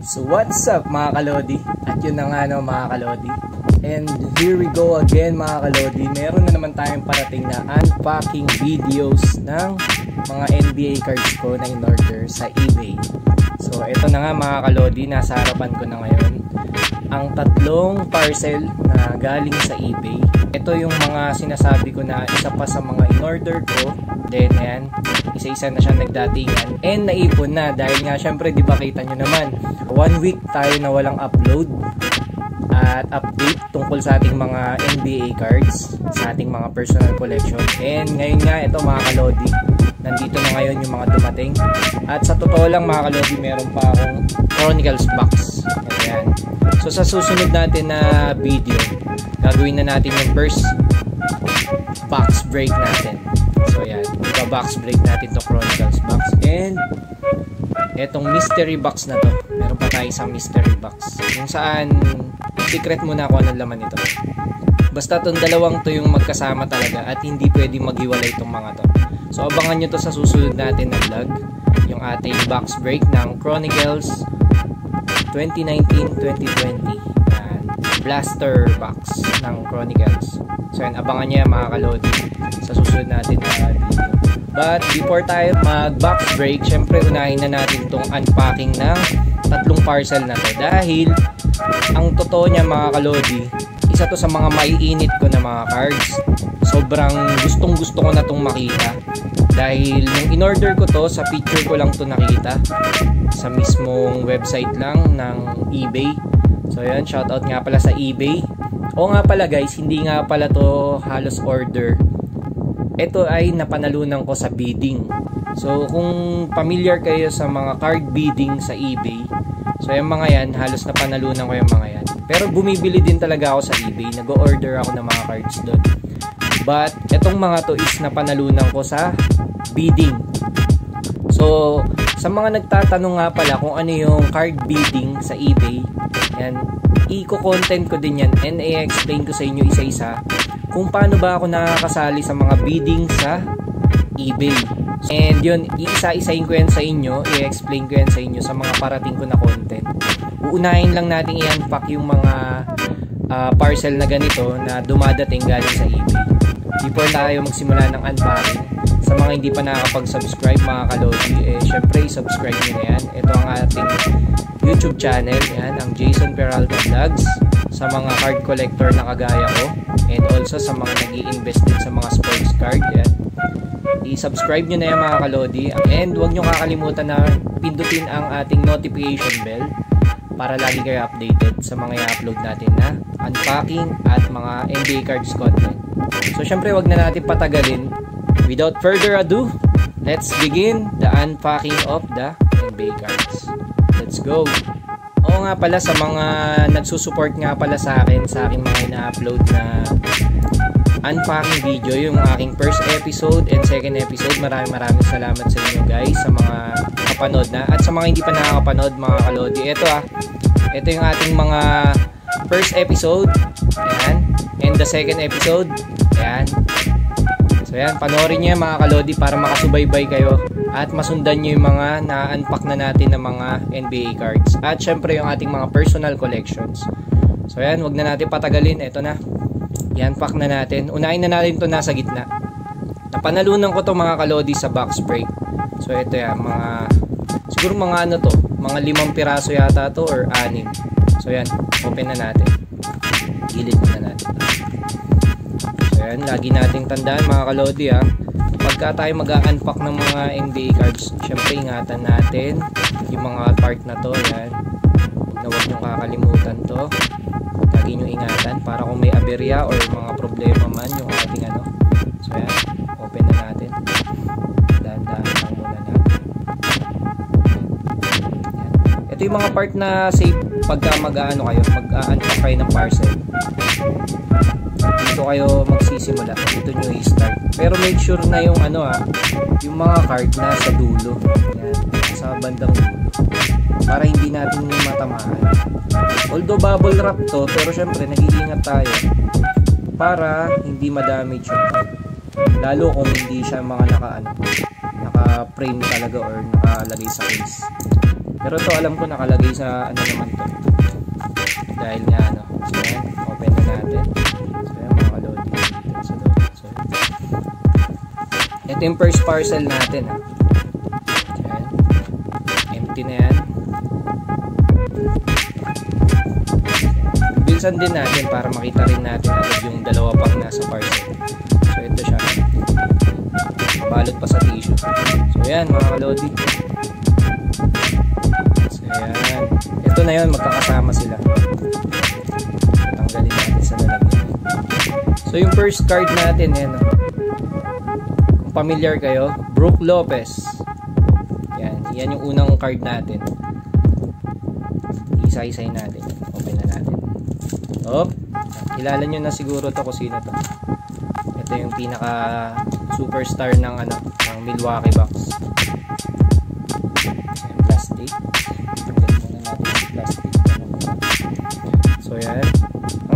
So what's up mga kalodi? At yun na nga no mga kalodi. And here we go again mga kalodi. Meron na naman tayong parating na unpacking videos ng mga NBA cards ko na in-order sa eBay. So ito na nga mga kalodi, nasa harapan ko na ngayon. Ang tatlong parcel na galing sa eBay. Ito yung mga sinasabi ko na isa pa sa mga in-order ko. Then ayan, isa-isa na siya nagdatingan. And naipon na dahil nga syempre di ba kita nyo naman, one week tayo na walang upload at update tungkol sa ating mga NBA cards, sa ating mga personal collection. And ngayon nga, ito mga kalodi, nandito na ngayon yung mga dumating. At sa totoo lang mga kalodi, meron pa akong Chronicles box. Ayan. So sa susunod natin na video, gagawin na natin yung first box break natin. So yan, iba box break natin to Chronicles box. And etong mystery box na to. Meron pa tayo isang mystery box. Kung saan secret muna ako anong laman nito. Basta tong dalawang to yung magkasama talaga at hindi pwedeng maghiwalay itong mga to. So abangan nyo to sa susunod natin na vlog. Yung ating box break ng Chronicles 2019-2020. Blaster box ng Chronicles. So yan, abangan niya mga kalodi sa susunod natin na video. But before tayo mag-box break, syempre unahin na natin tong unpacking ng tatlong parcel na to. Dahil ang totoo niya mga kalodi, isa to sa mga maiinit ko na mga cards. Sobrang gustong gusto ko na tong makita. Dahil nung in-order ko to, sa picture ko lang to nakita. Sa mismong website lang ng eBay. So yan, shoutout nga pala sa eBay. O nga pala guys, hindi nga pala to halos order ito ay napanalunan ko sa bidding. So, kung familiar kayo sa mga card bidding sa eBay, so yung mga yan, halos napanalunan ko yung mga yan. Pero bumibili din talaga ako sa eBay. Nag-order ako ng mga cards doon. But, itong mga to is napanalunan ko sa bidding. So, sa mga nagtatanong nga pala kung ano yung card bidding sa eBay, yan, i-content ko din yan and i-explain ko sa inyo isa-isa kung paano ba ako nakakasali sa mga bidding sa eBay. And yun, iisa-isahin ko yan sa inyo, i-explain ko yan sa inyo sa mga parating ko na content. Uunahin lang natin i-unpack yung mga uh, parcel na ganito na dumadating galing sa eBay. Before tayo magsimula ng unpacking, sa mga hindi pa nakakapag-subscribe mga kalodi, eh syempre subscribe nyo na yan. Ito ang ating YouTube channel, yan, ang Jason Peralta Vlogs sa mga card collector na kagaya ko and also sa mga nag invest din sa mga sports card yan i-subscribe nyo na yan mga kalodi. And huwag nyo kakalimutan na pindutin ang ating notification bell para lagi kayo updated sa mga i-upload natin na unpacking at mga NBA cards content so syempre wag na natin patagalin. Without further ado let's begin the unpacking of the NBA cards. Let's go Oo nga pala sa mga nagsusupport nga pala sa akin sa aking mga ina-upload na unpacking video yung aking first episode and second episode maraming maraming salamat sa inyo guys sa mga kapanood na. At sa mga hindi pa nakakapanood mga kalodi ito ah. Ito yung ating mga first episode. Ayan. And the second episode. Ayan. So ayan panoorin nyo mga kalodi para makasubaybay kayo at masundan nyo yung mga na-unpack na natin ng mga NBA cards. At syempre yung ating mga personal collections. So yan, wag na natin patagalin. Ito na. I-unpack na natin. Unahin na natin to nasa gitna. Napanalunan ko to mga kalodi sa box break. So ito yan, mga siguro mga ano to, mga limang piraso yata to or anim. So yan, open na natin. Gilid muna natin. So yan, lagi nating tandaan mga kalodi ha pagka tayo mag-unpack ng mga NBA cards. Syempre ingatan natin yung mga part na to yan. Na huwag nyo kakalimutan to. Lagi nyo ingatan para kung may aberya or mga problema man yung ating ano. So yan. Open na natin. Dahan-dahan lang muna natin. Yan. ito yung mga part na safe pagka mag-ano kayo mag-unpack kayo ng parcel dito kayo magsisimula dito nyo i-start pero make sure na yung ano ah yung mga card na sa dulo yan sa bandang dulo para hindi natin matamaan although bubble wrap to pero syempre nag-iingat tayo para hindi ma-damage yung card lalo kung hindi siya mga naka ano naka frame talaga or nakalagay sa case Pero to alam ko nakalagay sa ano naman to. Dahil nga ano. Yan, open na natin. Ito yung first parcel natin ha. So, yan. Empty na yan. Bilisan din natin para makita rin natin yung dalawa pang nasa parcel. So ito siya. Balot pa sa tissue. So yan mga kalodi. So yan. Ito na yun, magkakasama sila. So yung first card natin, yan. oh. Kung familiar kayo, Brooke Lopez. Yan. Yan yung unang card natin. Isa-isay natin. Open na natin. Oh, kilala nyo na siguro to kung sino to. Ito yung pinaka superstar ng ano, ng Milwaukee Bucks. Plastic. Plastic. So yan.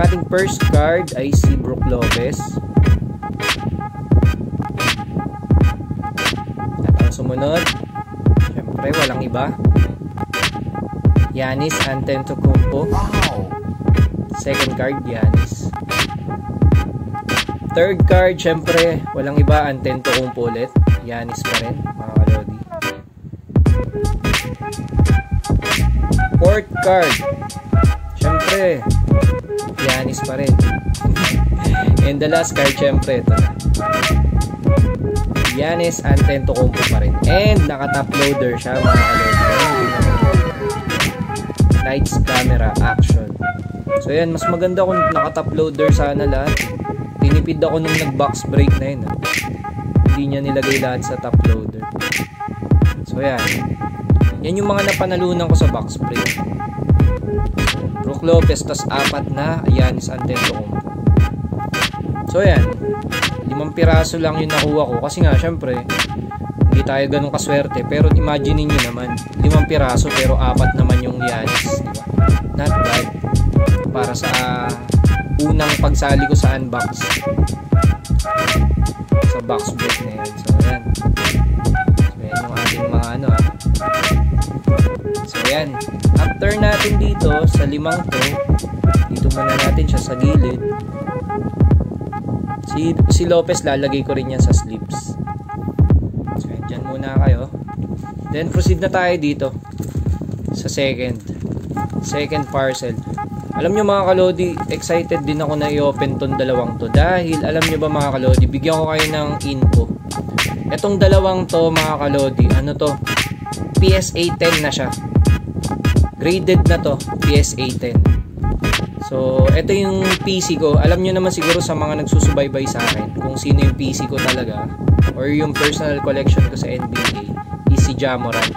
Ating first card ay si Brook Lopez. At ang sumunod, syempre walang iba. Yanis Antetokounmpo. Second card, Yanis. Third card, syempre, walang iba, Antetokounmpo ulit. Yanis pa rin, mga kalodi. Fourth card, syempre, Yanis pa rin. And the last card, syempre, ito na. Yanis Antetokounmpo pa rin. And naka-top loader siya, mga kalodi. Lights, camera, action. So yan, mas maganda kung naka-top loader sana lahat. Tinipid ako nung nag-box break na yun. ah. Hindi niya nilagay lahat sa top loader. So yan. Yan yung mga napanalunan ko sa box break. Brook Lopez, tas apat na Yanis Antetokounmpo. So yan. Limang piraso lang yung nakuha ko. Kasi nga, syempre, hindi tayo ganun kaswerte. Pero imagine niyo naman, limang piraso pero apat naman yung Yanis. Diba? Not bad para sa unang pagsali ko sa unbox sa box break na yan so yan so yan yung ating mga ano ah so yan after natin dito sa limang to dito muna natin siya sa gilid. Si, si Lopez lalagay ko rin yan sa slips. So yan dyan muna kayo. Then proceed na tayo dito sa second. Second parcel. Alam nyo mga kalodi, excited din ako na i-open tong dalawang to. Dahil alam nyo ba mga kalodi, bigyan ko kayo ng info. Etong dalawang to mga kalodi, ano to? PSA 10 na siya. Graded na to, PSA 10. So, ito yung PC ko. Alam nyo naman siguro sa mga nagsusubaybay sa akin kung sino yung PC ko talaga or yung personal collection ko sa NBA is si Jamoran.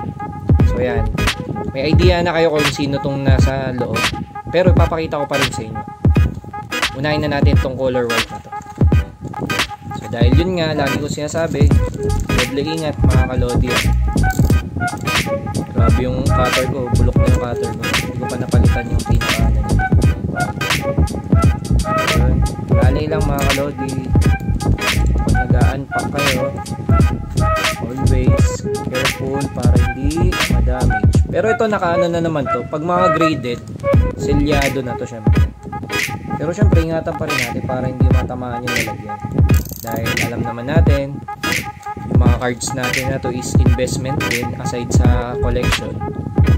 So, yan. May idea na kayo kung sino tong nasa loob. Pero ipapakita ko pa rin sa inyo. Unahin na natin tong color white na to. So dahil yun nga, lagi ko sinasabi, doble ingat mga kalodi. Yung cutter ko, bulok na yung cutter ko. Hindi ko pa napalitan yung pinaka. Yun. Lalay lang mga kalodi. Pag nag-unpack kayo, always careful para hindi ma-damage. Pero ito nakaano na naman to. Pag mga graded, selyado na to syempre. Pero syempre ingatan pa rin natin para hindi matamaan yung lalagyan. Dahil alam naman natin, yung mga cards natin na to is investment din aside sa collection.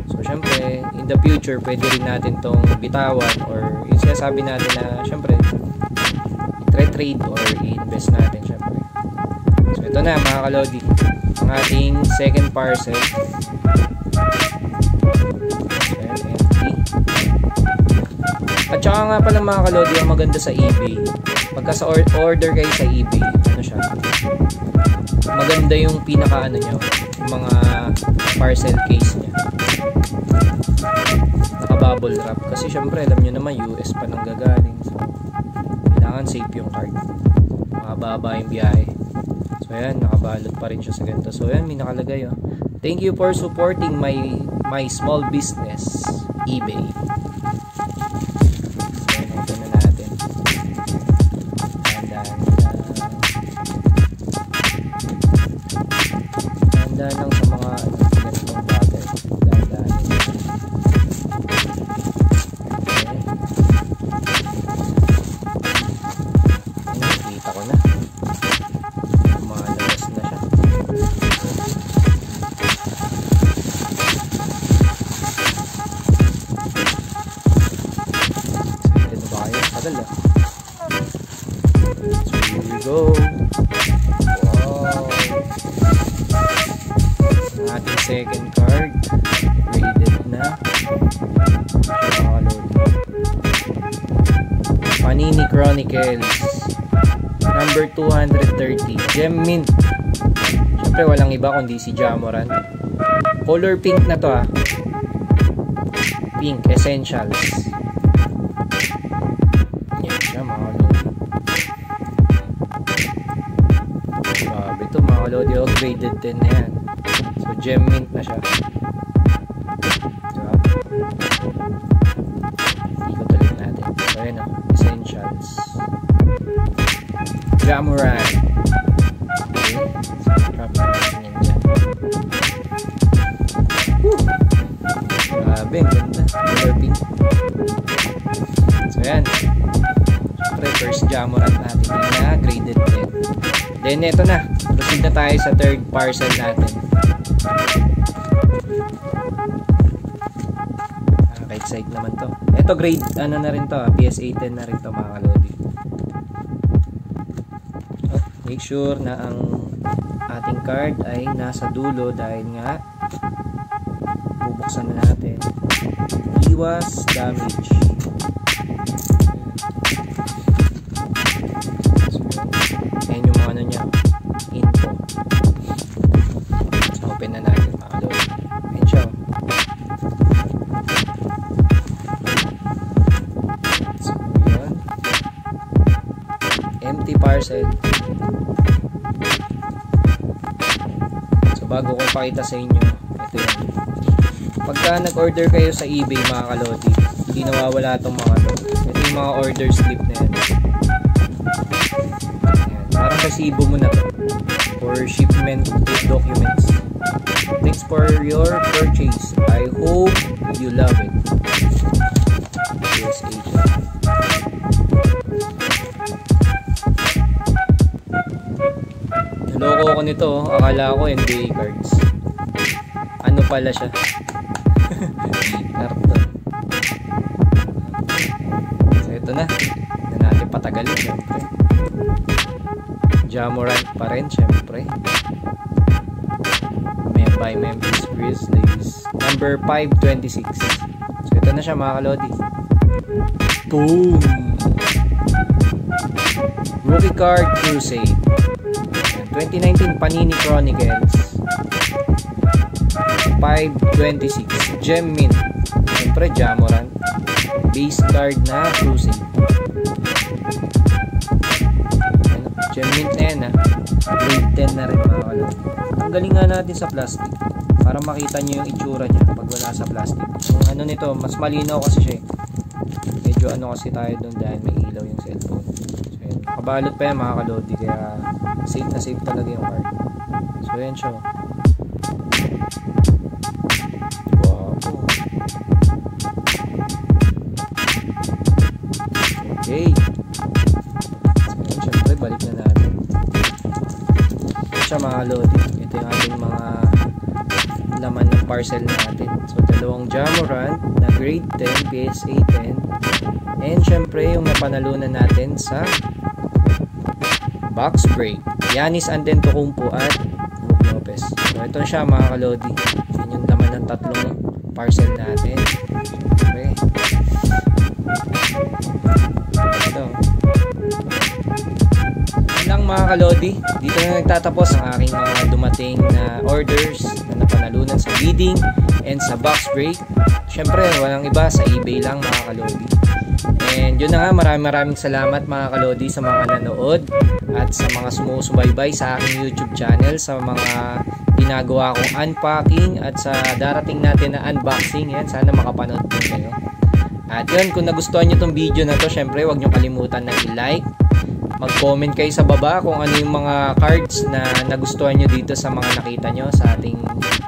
So syempre, in the future, pwede rin natin tong bitawan or yung sinasabi natin na syempre, i-trade or i-invest natin syempre. So ito na mga kalodi, ang ating second parcel. At saka nga pala mga kalodi, ang maganda sa eBay. Pagka sa or- order kayo sa eBay, ano siya, maganda yung pinaka ano yung mga parcel case niya. Naka bubble wrap. Kasi syempre, alam nyo naman, US pa nang gagaling. So, kailangan safe yung card. Makababa yung biyahe. So, ayan, nakabalot pa rin siya sa ganito. So, ayan, may nakalagay, oh. Thank you for supporting my my small business, eBay. Panini Chronicles. Number 230. Gem Mint. Siyempre walang iba kundi si Jamoran. Color pink na to ah. Pink Essentials. Yan siya mga lodi. Grabe to mga lodi. Oh, graded din na yan. So gem mint na siya. Jamoran. Okay. Drop natin yan! Grabe, ang ganda. Color. So yan. Siyempre, first Jamoran natin yun na graded din. Then, ito na. Proceed na tayo sa third parcel natin. Ah, right side naman to. Ito grade, ano na rin to, ah, PSA 10 na rin to mga kalodi. Make sure na ang ating card ay nasa dulo dahil nga bubuksan na natin. Iwas damage. So, yung ano niya, info. So, open na natin yun. Empty parcel. Bago ko pakita sa inyo, ito yun. Pagka nag-order kayo sa eBay mga kalodi, hindi nawawala itong mga to. Ito yung mga order slip na yan. Yan. Parang resibo mo na to for shipment documents. Thanks for your purchase. I hope you love it. Siya. Naloko ko nito. Akala ko NBA cards. Pala siya? Karton. So ito na. Hindi na natin patagalin syempre. Jamorant pa rin syempre. By Memphis Grizzlies. Number 526. So ito na siya mga kalodi. Boom! Rookie card Crusade. Ayan, 2019 Panini Chronicles. 526. Gem Mint. Siyempre, Jamoran. Base card na Crusade. Ano, Gem Mint na yan ha. Grade 10 na rin mga kalong. Tanggalin nga natin sa plastic. Para makita nyo yung itsura niya pag wala sa plastic. Yung ano nito, mas malinaw kasi siya eh. Medyo ano kasi tayo doon dahil may ilaw yung cellphone. So yun. Kabalot pa yan mga kalodi kaya safe na safe talaga yung card. So yan siya. Mga kalodi. Ito yung ating mga laman ng parcel natin. So, dalawang Jamorant na grade 10, PSA 10. And, syempre, yung napanalunan natin sa box break. Yanis Antetokounmpo at Brook Lopez. So, ito siya mga kalodi. Yan yung laman ng tatlong parcel natin. Mga kalodi. Dito na nagtatapos ang aking mga dumating na orders na napanalunan sa bidding and sa box break. Siyempre, walang iba sa eBay lang mga kalodi. And yun na nga, maraming maraming salamat mga kalodi sa mga nanood at sa mga sumusubaybay sa aking YouTube channel, sa mga ginagawa kong unpacking at sa darating natin na unboxing. Yan, sana makapanood din kayo. At yun, kung nagustuhan nyo tong video na to, syempre huwag nyo kalimutan na i-like, mag-comment kayo sa baba kung ano yung mga cards na nagustuhan nyo dito sa mga nakita nyo sa ating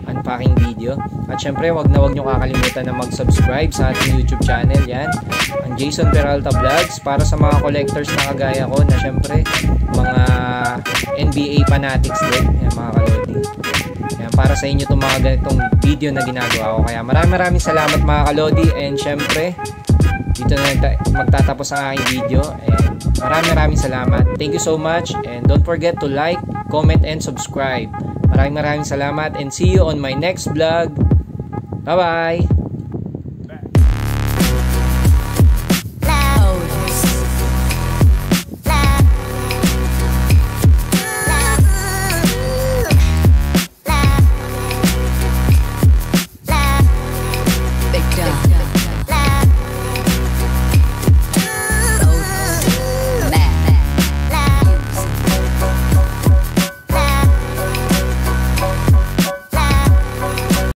unpacking video. At syempre, wag na wag nyo kakalimutan na mag-subscribe sa ating YouTube channel. Yan, ang Jason Peralta Vlogs para sa mga collectors na kagaya ko na syempre, mga NBA fanatics din. Yan, mga kalodi. Yan, para sa inyo itong mga ganitong video na ginagawa ko. Kaya maraming maraming salamat mga kalodi and syempre, dito na magtatapos ang aking video and maraming maraming salamat. Thank you so much and don't forget to like, comment, and subscribe. Maraming maraming salamat and see you on my next vlog. Bye-bye!